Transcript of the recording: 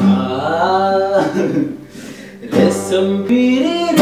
Ah, there's some beauty.